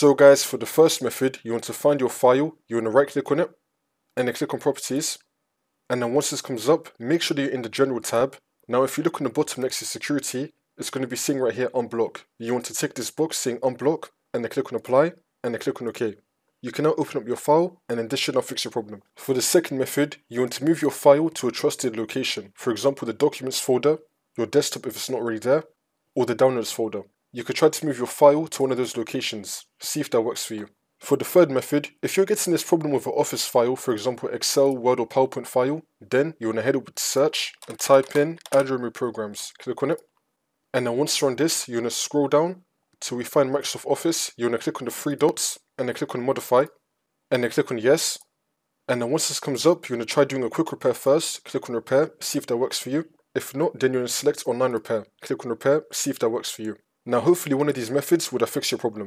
So guys, for the first method, you want to find your file, you want to right click on it, and then click on properties. And then once this comes up, make sure that you're in the general tab. Now if you look on the bottom next to security, it's going to be saying right here unblock. You want to tick this box saying unblock, and then click on apply, and then click on OK. You can now open up your file, and then this should now fix your problem. For the second method, you want to move your file to a trusted location. For example, the documents folder, your desktop if it's not already there, or the downloads folder. You could try to move your file to one of those locations. See if that works for you. For the third method, if you're getting this problem with an Office file, for example Excel, Word or PowerPoint file, then you want to head over to search and type in add remove programs. Click on it. And then once you're on this, you're going to scroll down till we find Microsoft Office. You're going to click on the three dots and then click on modify and then click on yes. And then once this comes up, you're going to try doing a quick repair first. Click on repair, see if that works for you. If not, then you're going to select online repair. Click on repair, see if that works for you. Now hopefully one of these methods would have fixed your problem.